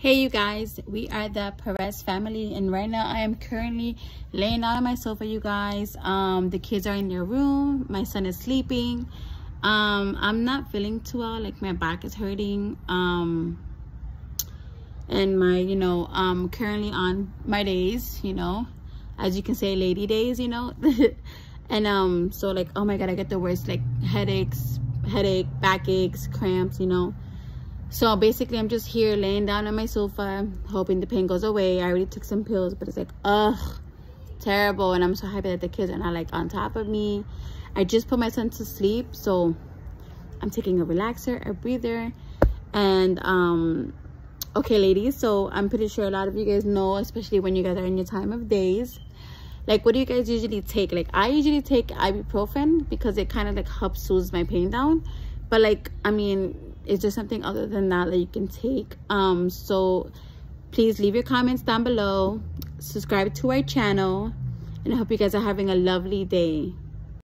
Hey you guys, we are the Perez family and right now I am currently laying out on my sofa you guys. Um, the kids are in their room, my son is sleeping. Um, I'm not feeling too well, like my back is hurting. Um, and my, you know, um, currently on my days, you know, as you can say, lady days, you know. and um, so like, oh my God, I get the worst like headaches, headache, backaches, cramps, you know so basically i'm just here laying down on my sofa hoping the pain goes away. I already took some pills but it's like ugh terrible. And i'm so happy that the kids are not like on top of me. I just put my son to sleep so i'm taking a relaxer a breather. And um okay ladies so i'm pretty sure a lot of you guys know especially when you guys are in your time of days like what do you guys usually take? Like i usually take ibuprofen because it kind of like helps soothe my pain down. But like i mean is there something other than that that you can take? Um so please leave your comments down below. Subscribe to our channel and i hope you guys are having a lovely day